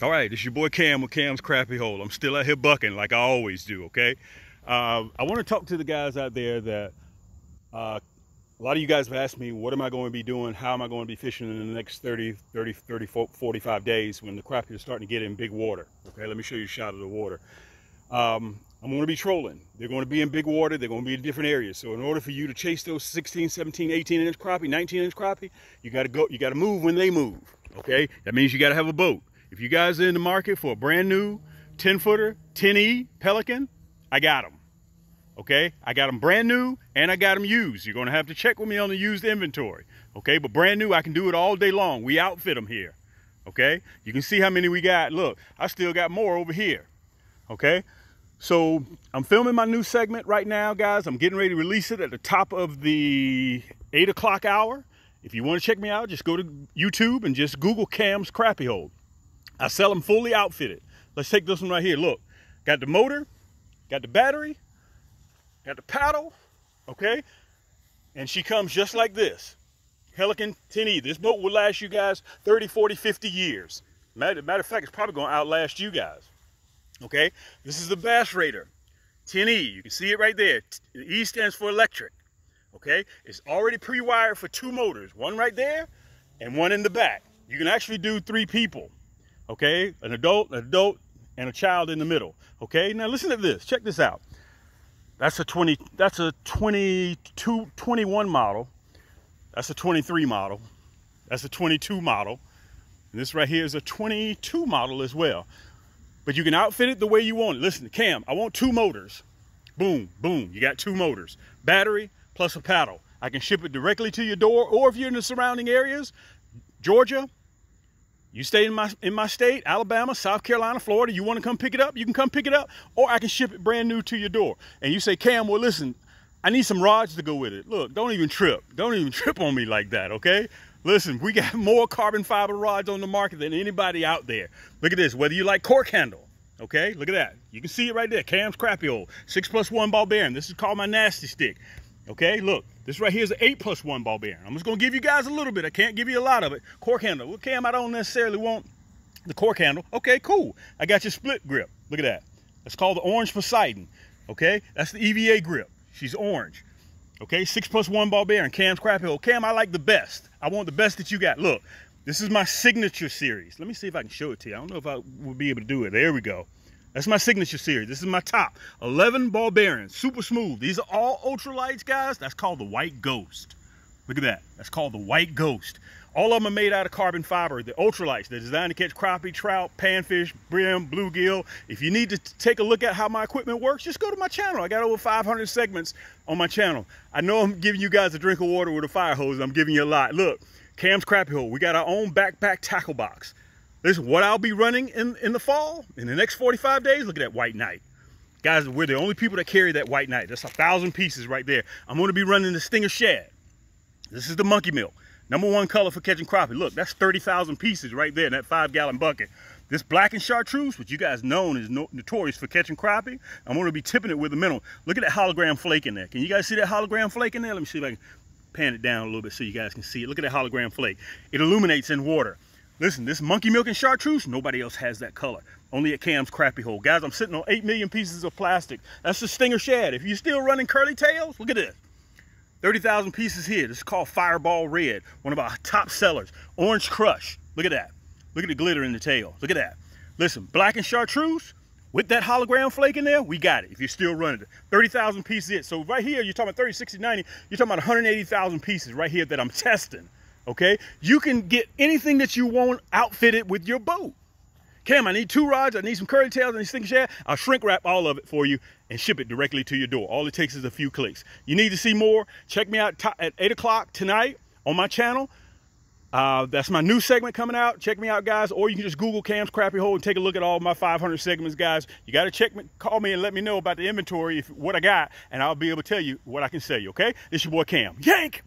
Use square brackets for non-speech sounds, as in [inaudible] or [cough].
All right, it's your boy Cam with Cam's Crappie Hole. I'm still out here bucking like I always do, okay? Uh, I want to talk to the guys out there that uh, a lot of you guys have asked me, what am I going to be doing? How am I going to be fishing in the next 30, 30, 30, 45 days when the crappie are starting to get in big water? Okay, let me show you a shot of the water. Um, I'm going to be trolling. They're going to be in big water. They're going to be in different areas. So in order for you to chase those 16, 17, 18 inch crappie, 19 inch crappie, you got to go, you got to move when they move. Okay, that means you got to have a boat. If you guys are in the market for a brand new 10 footer, 10E Pelican, I got them. Okay, I got them brand new and I got them used. You're gonna have to check with me on the used inventory. Okay, but brand new, I can do it all day long. We outfit them here. Okay, you can see how many we got. Look, I still got more over here. Okay, so I'm filming my new segment right now, guys. I'm getting ready to release it at the top of the eight o'clock hour. If you want to check me out, just go to YouTube and just Google Cam's Crappie Hole. I sell them fully outfitted. Let's take this one right here. Look, got the motor, got the battery, got the paddle, okay? And she comes just like this. Pelican 10E. This boat will last you guys 30, 40, 50 years. Matter, matter of fact, it's probably going to outlast you guys. Okay? This is the Bass Raider 10E. You can see it right there. The E stands for electric. Okay? It's already pre-wired for two motors. One right there and one in the back. You can actually do three people okay? An adult, an adult, and a child in the middle, okay? Now listen to this, check this out. That's a 20, that's a 22, 21 model. That's a 23 model. That's a 22 model. And this right here is a 22 model as well. But you can outfit it the way you want it. Listen, Cam, I want two motors. Boom, boom, you got two motors. Battery plus a paddle. I can ship it directly to your door, or if you're in the surrounding areas, Georgia, you stay in my in my state, Alabama, South Carolina, Florida, you want to come pick it up, you can come pick it up, or I can ship it brand new to your door. And you say, Cam, well, listen, I need some rods to go with it. Look, don't even trip. Don't even [laughs] trip on me like that, okay? Listen, we got [laughs] more carbon fiber rods on the market than anybody out there. Look at this, whether you like cork handle, okay? Look at that. You can see it right there, Cam's Crappie old six plus one ball bearing. This is called my nasty stick. Okay, look, this right here is an eight plus one ball bearing. I'm just gonna give you guys a little bit. I can't give you a lot of it. Cork handle. Well, Cam, I don't necessarily want the cork handle. Okay, cool. I got your split grip. Look at that. That's called the Orange Poseidon. Okay, that's the EVA grip. She's orange. Okay, six plus one ball bearing. Cam's Crappie Hole. Cam, I like the best. I want the best that you got. Look, this is my signature series. Let me see if I can show it to you. I don't know if I will be able to do it. There we go. That's my signature series. This is my top 11 ball bearings, super smooth. These are all ultralights, guys. That's called the White Ghost. Look at that. That's called the White Ghost. All of them are made out of carbon fiber. The ultralights, they're designed to catch crappie, trout, panfish, brim, bluegill. If you need to take a look at how my equipment works, just go to my channel. I got over 500 segments on my channel. I know I'm giving you guys a drink of water with a fire hose. I'm giving you a lot. Look, Cam's Crappie Hole. We got our own backpack tackle box. Listen, what I'll be running in, in the fall, in the next 45 days, look at that white knight. Guys, we're the only people that carry that white knight. That's a thousand pieces right there. I'm gonna be running the Stinger Shad. This is the monkey milk. Number one color for catching crappie. Look, that's 30,000 pieces right there in that five gallon bucket. This black and chartreuse, which you guys know is no notorious for catching crappie, I'm gonna be tipping it with a minnow. Look at that hologram flake in there. Can you guys see that hologram flake in there? Let me see if I can pan it down a little bit so you guys can see it. Look at that hologram flake. It illuminates in water. Listen, this monkey milk and chartreuse, nobody else has that color. Only at Cam's Crappie Hole. Guys, I'm sitting on 8 million pieces of plastic. That's the Stinger Shad. If you're still running curly tails, look at this. 30,000 pieces here. This is called Fireball Red, one of our top sellers. Orange Crush. Look at that. Look at the glitter in the tail. Look at that. Listen, black and chartreuse, with that hologram flake in there, we got it. If you're still running it. 30,000 pieces. So right here, you're talking about 30, 60, 90. You're talking about 180,000 pieces right here that I'm testing okay? You can get anything that you want outfitted with your boat. Cam, I need two rods, I need some curly tails, I need Stinger Shad. I'll shrink wrap all of it for you and ship it directly to your door. All it takes is a few clicks. You need to see more, check me out at 8 o'clock tonight on my channel. Uh, that's my new segment coming out. Check me out, guys. Or you can just Google Cam's Crappie Hole and take a look at all my 500 segments, guys. You got to check me, call me and let me know about the inventory, if what I got, and I'll be able to tell you what I can sell you, okay? This your boy Cam. Yank!